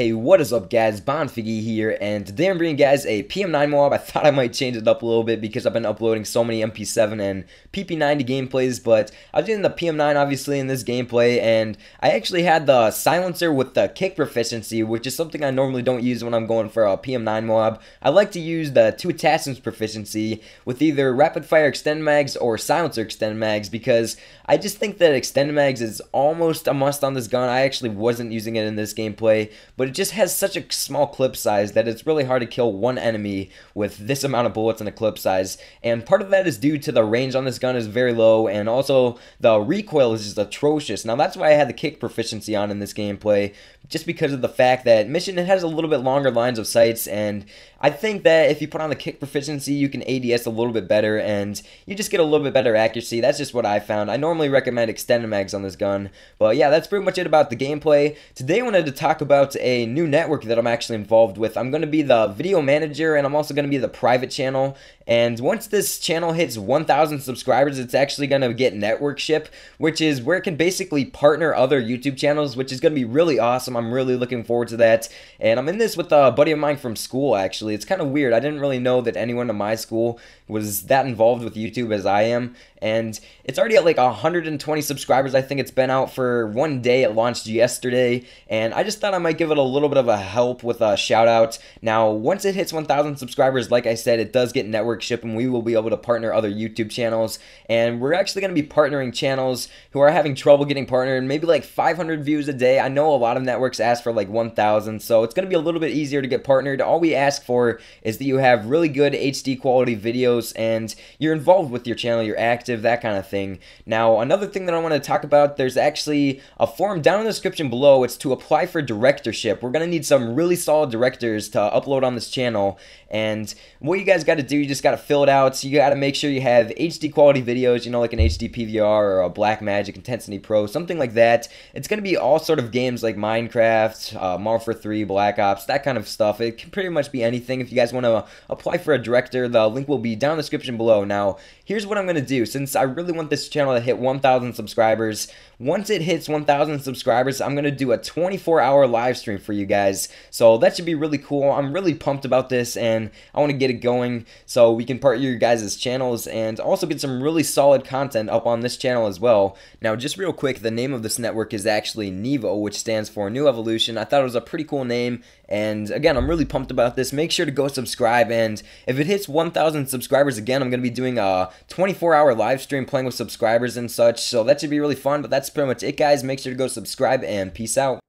Hey, what is up guys, Bonfiggy here, and today I'm bringing guys a PM9 MOAB. I thought I might change it up a little bit because I've been uploading so many MP7 and PP90 gameplays, but I was doing the PM9 obviously in this gameplay, and I actually had the silencer with the kick proficiency, which is something I normally don't use when I'm going for a PM9 MOAB. I like to use the two attachments proficiency with either rapid fire extend mags or silencer extend mags because I just think that extend mags is almost a must on this gun. I actually wasn't using it in this gameplay, but it just has such a small clip size that it's really hard to kill one enemy with this amount of bullets in a clip size. And part of that is due to the range on this gun is very low, and also the recoil is just atrocious. Now that's why I had the kick proficiency on in this gameplay, just because of the fact that Mission it has a little bit longer lines of sights, and I think that if you put on the kick proficiency, you can ADS a little bit better, and you just get a little bit better accuracy. That's just what I found. I normally recommend extended mags on this gun, but yeah, that's pretty much it about the gameplay. Today I wanted to talk about a new network that I'm actually involved with. I'm going to be the video manager and I'm also going to be the private channel. And once this channel hits 1,000 subscribers, it's actually going to get network ship, which is where it can basically partner other YouTube channels, which is going to be really awesome. I'm really looking forward to that. And I'm in this with a buddy of mine from school, actually. It's kind of weird. I didn't really know that anyone in my school was that involved with YouTube as I am. And it's already at like 120 subscribers. I think it's been out for one day. It launched yesterday. And I just thought I might give it a little bit of a help with uh, a shout out. Now, once it hits 1,000 subscribers, like I said, it does get network ship and we will be able to partner other YouTube channels. And we're actually going to be partnering channels who are having trouble getting partnered, maybe like 500 views a day. I know a lot of networks ask for like 1,000, so it's going to be a little bit easier to get partnered. All we ask for is that you have really good HD quality videos and you're involved with your channel, you're active, that kind of thing. Now, another thing that I want to talk about, there's actually a form down in the description below. It's to apply for directorship. We're going to need some really solid directors to upload on this channel. And what you guys got to do, you just got to fill it out. So you got to make sure you have HD quality videos, you know, like an HD PVR or a Blackmagic Intensity Pro, something like that. It's going to be all sort of games like Minecraft, uh, Marvel 3, Black Ops, that kind of stuff. It can pretty much be anything. If you guys want to apply for a director, the link will be down in the description below. Now, here's what I'm going to do. Since I really want this channel to hit 1,000 subscribers, once it hits 1,000 subscribers, I'm going to do a 24 hour live stream for you guys. So that should be really cool. I'm really pumped about this and I want to get it going so we can partner your guys' channels and also get some really solid content up on this channel as well. Now, just real quick, the name of this network is actually Nevo, which stands for New Evolution. I thought it was a pretty cool name and again, I'm really pumped about this. Make sure to go subscribe and if it hits 1,000 subscribers again, I'm going to be doing a 24 hour live stream playing with subscribers and such. So that should be really fun, but that's pretty much it guys. Make sure to go subscribe and peace out.